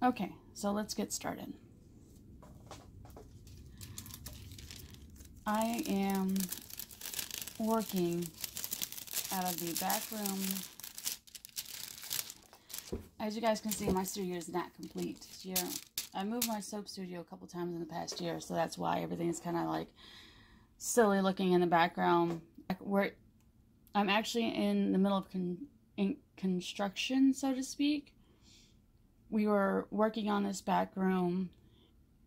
Okay, so let's get started. I am working out of the back room. As you guys can see, my studio is not complete year. I moved my soap studio a couple times in the past year, so that's why everything is kind of like silly looking in the background. I'm actually in the middle of con construction, so to speak. We were working on this back room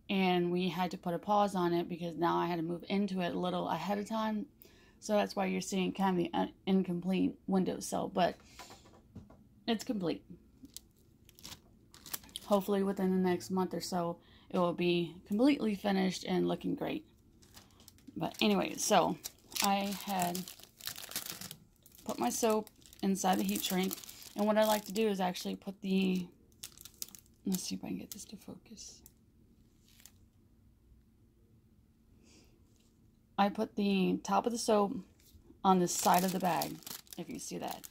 and we had to put a pause on it because now I had to move into it a little ahead of time. So that's why you're seeing kind of the uh, incomplete windowsill, but it's complete. Hopefully within the next month or so, it will be completely finished and looking great. But anyway, so I had put my soap inside the heat shrink. And what I like to do is actually put the, let's see if I can get this to focus. I put the top of the soap on the side of the bag, if you see that.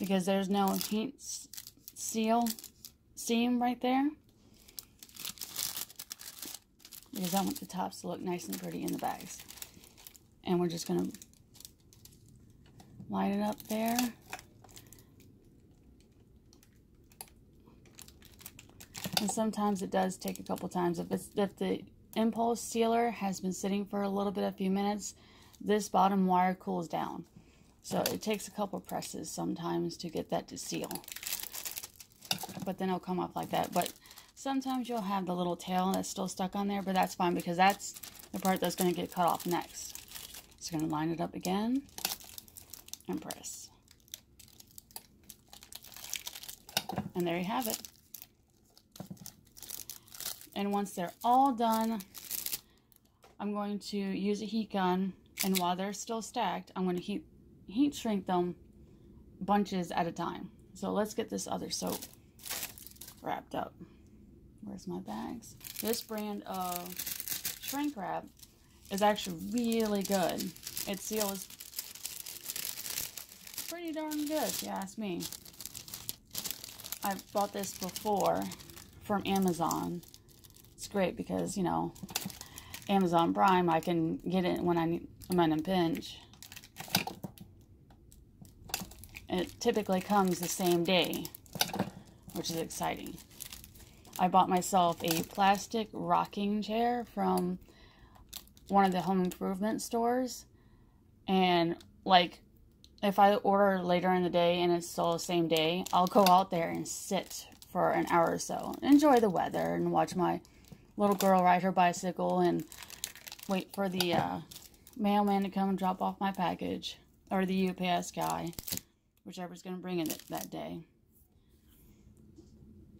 Because there's no heat seal seam right there. Because I want the tops to look nice and pretty in the bags. And we're just going to line it up there. And sometimes it does take a couple times. If, it's, if the impulse sealer has been sitting for a little bit, a few minutes, this bottom wire cools down. So it takes a couple presses sometimes to get that to seal. But then it'll come off like that. But sometimes you'll have the little tail that's still stuck on there, but that's fine because that's the part that's going to get cut off next. So going to line it up again and press. And there you have it. And once they're all done, I'm going to use a heat gun. And while they're still stacked, I'm going to heat, heat shrink them bunches at a time. So let's get this other soap wrapped up. Where's my bags? This brand of shrink wrap is actually really good. It seals pretty darn good, if you ask me. I've bought this before from Amazon. It's great because, you know, Amazon Prime, I can get it when I need, I'm in a pinch. It typically comes the same day, which is exciting. I bought myself a plastic rocking chair from one of the home improvement stores. And, like, if I order later in the day and it's still the same day, I'll go out there and sit for an hour or so. Enjoy the weather and watch my little girl ride her bicycle and wait for the uh, mailman to come and drop off my package. Or the UPS guy. Whichever's going to bring it that day.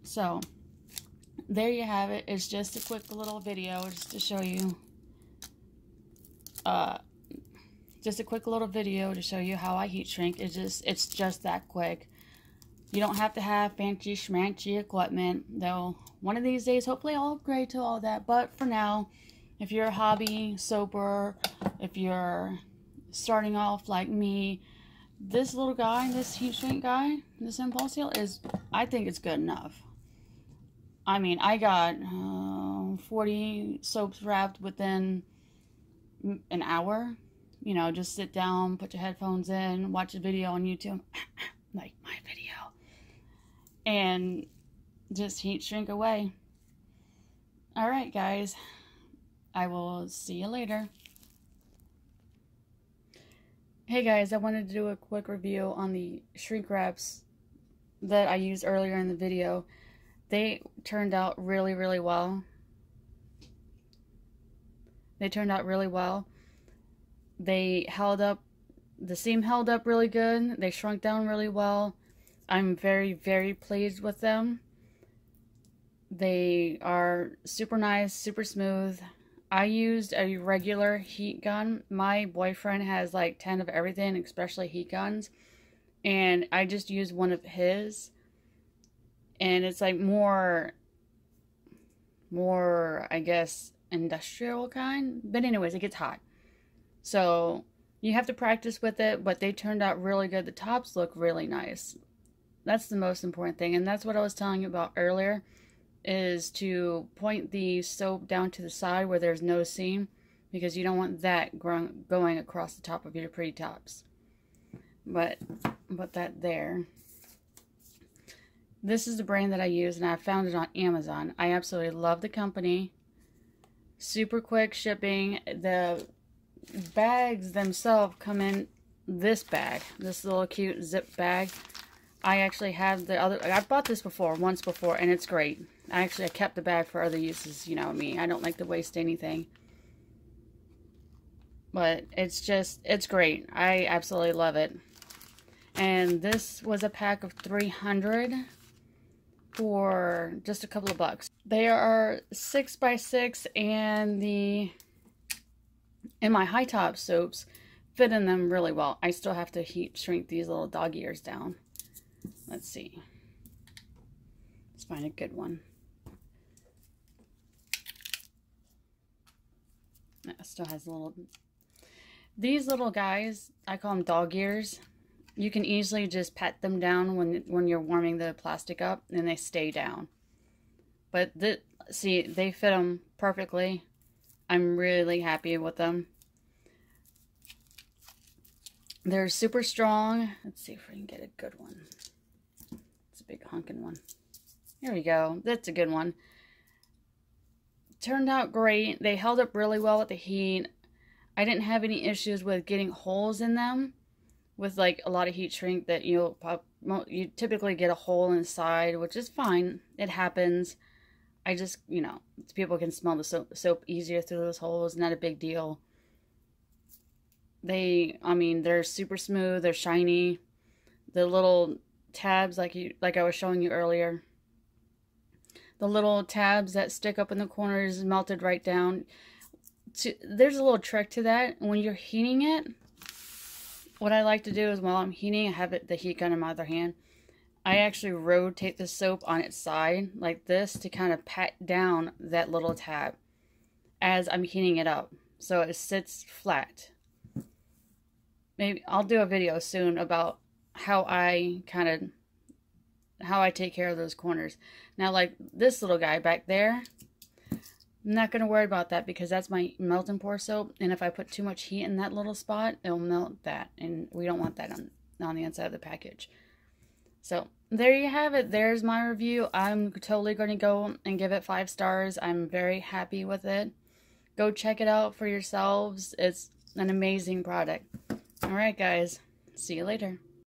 So, there you have it. It's just a quick little video just to show you uh, just a quick little video to show you how I heat shrink. It's just, it's just that quick. You don't have to have fancy schmancy equipment, though one of these days, hopefully I'll upgrade to all that. But for now, if you're a hobby soaper, if you're starting off like me, this little guy, this heat shrink guy, this impulse seal is, I think it's good enough. I mean, I got uh, 40 soaps wrapped within an hour you know, just sit down, put your headphones in, watch a video on YouTube, like my video, and just heat shrink away. All right, guys. I will see you later. Hey guys, I wanted to do a quick review on the shrink wraps that I used earlier in the video. They turned out really, really well. They turned out really well. They held up, the seam held up really good. They shrunk down really well. I'm very, very pleased with them. They are super nice, super smooth. I used a regular heat gun. My boyfriend has like 10 of everything, especially heat guns. And I just used one of his. And it's like more, more, I guess, industrial kind. But anyways, it gets hot. So you have to practice with it, but they turned out really good. The tops look really nice. That's the most important thing. And that's what I was telling you about earlier. is to point the soap down to the side where there's no seam because you don't want that going across the top of your pretty tops. But put that there. This is the brand that I use and I found it on Amazon. I absolutely love the company. Super quick shipping. The bags themselves come in this bag. This little cute zip bag. I actually have the other, I've bought this before, once before, and it's great. I actually I kept the bag for other uses, you know me. I don't like to waste anything. But it's just, it's great. I absolutely love it. And this was a pack of 300 for just a couple of bucks. They are 6 by 6 and the, in my high top soaps, fit in them really well. I still have to heat shrink these little dog ears down. Let's see. Let's find a good one. That still has a little... These little guys, I call them dog ears. You can easily just pat them down when when you're warming the plastic up and they stay down. But the, see, they fit them perfectly. I'm really happy with them. They're super strong. Let's see if we can get a good one. Big honking one. Here we go. That's a good one. Turned out great. They held up really well with the heat. I didn't have any issues with getting holes in them with like a lot of heat shrink that you you typically get a hole inside, which is fine. It happens. I just, you know, people can smell the soap, soap easier through those holes. Not a big deal. They, I mean, they're super smooth. They're shiny. The little tabs, like you, like I was showing you earlier. The little tabs that stick up in the corners melted right down. To, there's a little trick to that. When you're heating it, what I like to do is while I'm heating, I have it, the heat gun in my other hand. I actually rotate the soap on its side like this to kind of pat down that little tab as I'm heating it up so it sits flat maybe I'll do a video soon about how I kind of how I take care of those corners. Now, like this little guy back there, I'm not going to worry about that because that's my melt and pour soap. And if I put too much heat in that little spot, it'll melt that. And we don't want that on, on the inside of the package. So there you have it. There's my review. I'm totally going to go and give it five stars. I'm very happy with it. Go check it out for yourselves. It's an amazing product. Alright guys, see you later.